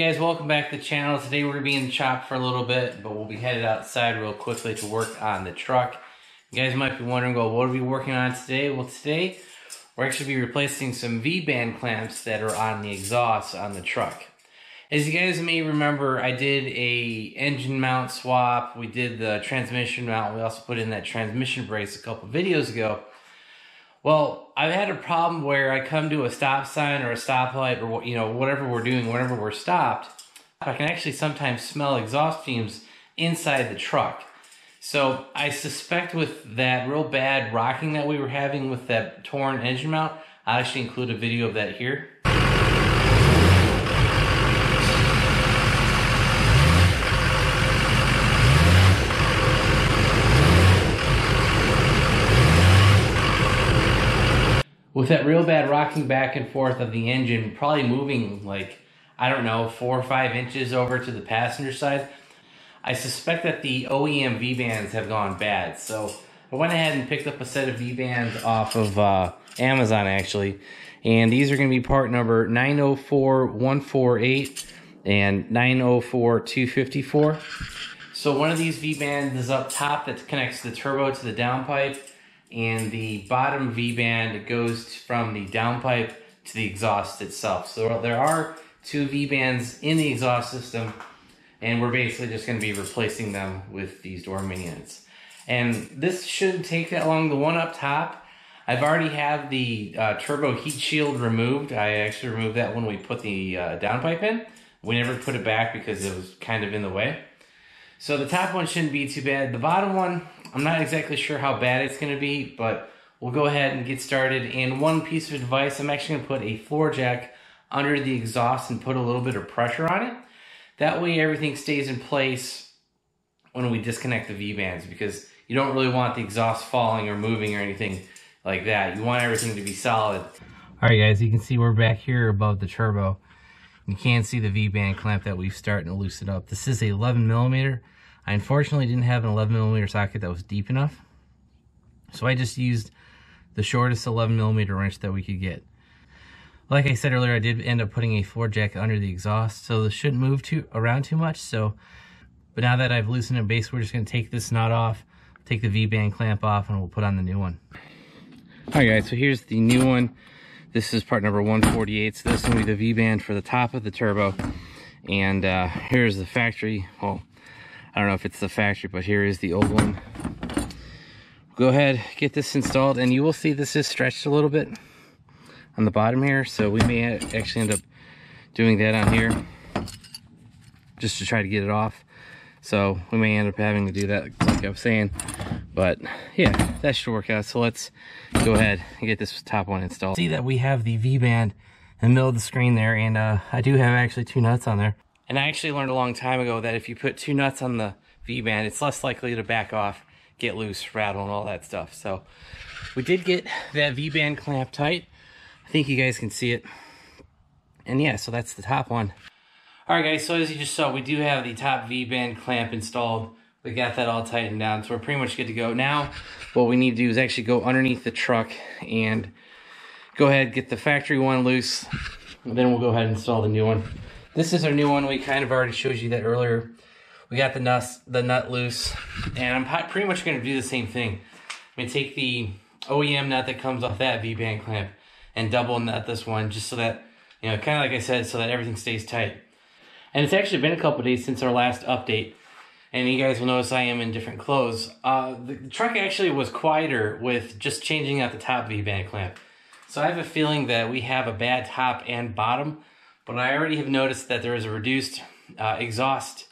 Guys, welcome back to the channel. Today we're going to be in the shop for a little bit, but we'll be headed outside real quickly to work on the truck. You guys might be wondering, well, what are we working on today? Well, today we're actually be replacing some V-band clamps that are on the exhaust on the truck. As you guys may remember, I did a engine mount swap. We did the transmission mount. We also put in that transmission brace a couple videos ago. Well, I've had a problem where I come to a stop sign or a stoplight or you know whatever we're doing, whenever we're stopped, I can actually sometimes smell exhaust fumes inside the truck. So I suspect with that real bad rocking that we were having with that torn engine mount, I'll actually include a video of that here. With that real bad rocking back and forth of the engine, probably moving like, I don't know, four or five inches over to the passenger side, I suspect that the OEM V-bands have gone bad. So I went ahead and picked up a set of V-bands off of uh, Amazon actually. And these are going to be part number 904148 and 904254. So one of these V-bands is up top that connects the turbo to the downpipe and the bottom V-band goes from the downpipe to the exhaust itself. So there are two V-bands in the exhaust system, and we're basically just going to be replacing them with these Dorman units. And this shouldn't take that long. The one up top, I've already had the uh, turbo heat shield removed. I actually removed that when we put the uh, downpipe in. We never put it back because it was kind of in the way. So the top one shouldn't be too bad. The bottom one, I'm not exactly sure how bad it's going to be, but we'll go ahead and get started. And one piece of advice, I'm actually going to put a floor jack under the exhaust and put a little bit of pressure on it. That way everything stays in place when we disconnect the V-bands because you don't really want the exhaust falling or moving or anything like that. You want everything to be solid. All right, guys, you can see we're back here above the turbo. You can see the V-band clamp that we've starting to loosen up. This is a 11 millimeter. I unfortunately didn't have an 11 millimeter socket that was deep enough. So I just used the shortest 11 millimeter wrench that we could get. Like I said earlier, I did end up putting a floor jack under the exhaust, so this shouldn't move too around too much. So, But now that I've loosened it base, we're just going to take this knot off, take the V-band clamp off, and we'll put on the new one. Alright guys, so here's the new one. This is part number 148. So this will be the V-band for the top of the turbo. And uh, here's the factory, well, I don't know if it's the factory, but here is the old one. Go ahead, get this installed, and you will see this is stretched a little bit on the bottom here, so we may actually end up doing that on here just to try to get it off. So we may end up having to do that, like I was saying. But yeah, that should work out. So let's go ahead and get this top one installed. See that we have the V-band in the middle of the screen there, and uh, I do have actually two nuts on there. And I actually learned a long time ago that if you put two nuts on the V-band, it's less likely to back off, get loose, rattle, and all that stuff. So we did get that V-band clamp tight. I think you guys can see it. And yeah, so that's the top one. All right, guys, so as you just saw, we do have the top V-band clamp installed. We got that all tightened down, so we're pretty much good to go. Now, what we need to do is actually go underneath the truck and go ahead, get the factory one loose, and then we'll go ahead and install the new one. This is our new one. We kind of already showed you that earlier. We got the nuts, the nut loose, and I'm pretty much going to do the same thing. I'm going to take the OEM nut that comes off that V-band clamp and double nut this one just so that, you know, kind of like I said, so that everything stays tight. And it's actually been a couple days since our last update. And you guys will notice I am in different clothes. Uh, the, the truck actually was quieter with just changing out the top V-band clamp. So I have a feeling that we have a bad top and bottom but I already have noticed that there is a reduced uh, exhaust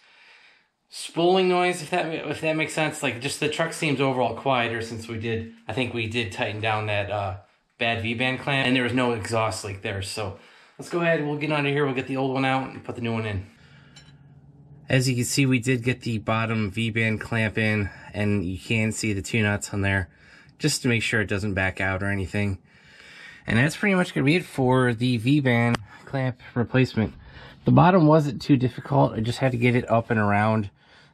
spooling noise, if that if that makes sense. Like just the truck seems overall quieter since we did. I think we did tighten down that uh, bad V band clamp, and there was no exhaust leak there. So let's go ahead. We'll get under here. We'll get the old one out and put the new one in. As you can see, we did get the bottom V-band clamp in, and you can see the two nuts on there, just to make sure it doesn't back out or anything. And that's pretty much going to be it for the V-band clamp replacement. The bottom wasn't too difficult. I just had to get it up and around.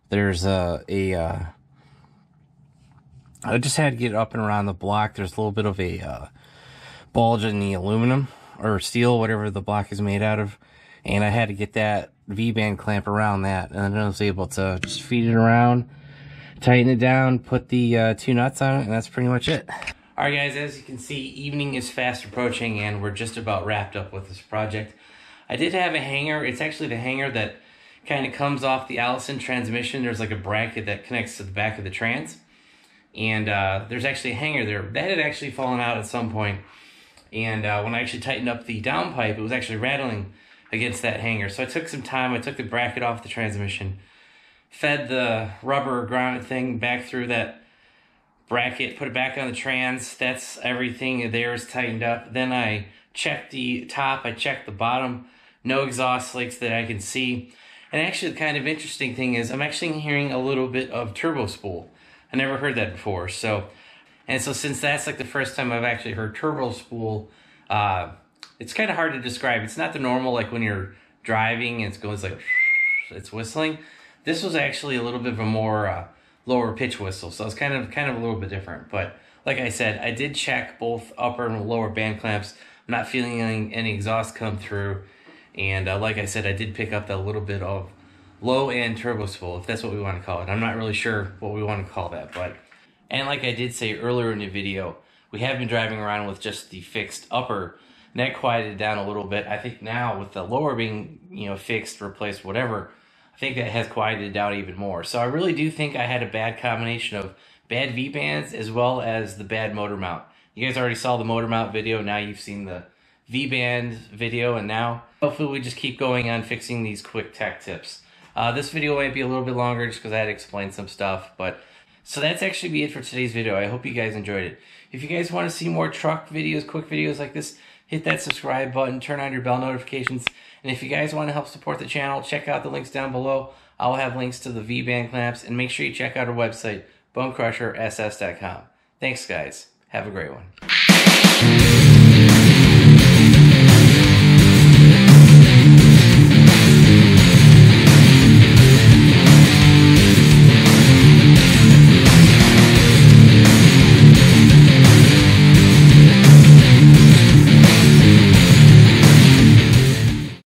There's a, a uh, I just had to get up and around the block. There's a little bit of a uh, bulge in the aluminum or steel, whatever the block is made out of. And I had to get that V-band clamp around that. And then I was able to just feed it around, tighten it down, put the uh, two nuts on it, and that's pretty much it. All right, guys, as you can see, evening is fast approaching, and we're just about wrapped up with this project. I did have a hanger. It's actually the hanger that kind of comes off the Allison transmission. There's like a bracket that connects to the back of the trans. And uh, there's actually a hanger there. That had actually fallen out at some point. And uh, when I actually tightened up the downpipe, it was actually rattling against that hanger. So I took some time. I took the bracket off the transmission, fed the rubber grounded thing back through that bracket, put it back on the trans. That's everything there is tightened up. Then I checked the top, I checked the bottom, no exhaust leaks that I can see. And actually, the kind of interesting thing is I'm actually hearing a little bit of turbo spool. I never heard that before. So, and so since that's like the first time I've actually heard turbo spool, uh, it's kind of hard to describe. It's not the normal like when you're driving and it's going like it's whistling. This was actually a little bit of a more uh, lower pitch whistle. So it's kind of kind of a little bit different. But like I said, I did check both upper and lower band clamps. I'm not feeling any, any exhaust come through. And uh, like I said, I did pick up that little bit of low end turbo spool, if that's what we want to call it. I'm not really sure what we want to call that, but and like I did say earlier in the video, we have been driving around with just the fixed upper. And that quieted down a little bit. I think now with the lower being, you know, fixed, replaced, whatever, I think that has quieted down even more. So I really do think I had a bad combination of bad V bands as well as the bad motor mount. You guys already saw the motor mount video. Now you've seen the V band video, and now hopefully we just keep going on fixing these quick tech tips. Uh, this video might be a little bit longer just because I had to explain some stuff, but so that's actually be it for today's video. I hope you guys enjoyed it. If you guys want to see more truck videos, quick videos like this, hit that subscribe button, turn on your bell notifications, and if you guys want to help support the channel, check out the links down below. I'll have links to the V-band clamps, and make sure you check out our website, bonecrrusherss.com. Thanks, guys. Have a great one.